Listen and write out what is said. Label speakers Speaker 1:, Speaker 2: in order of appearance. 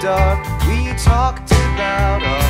Speaker 1: dark, we talked about our.